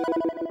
you.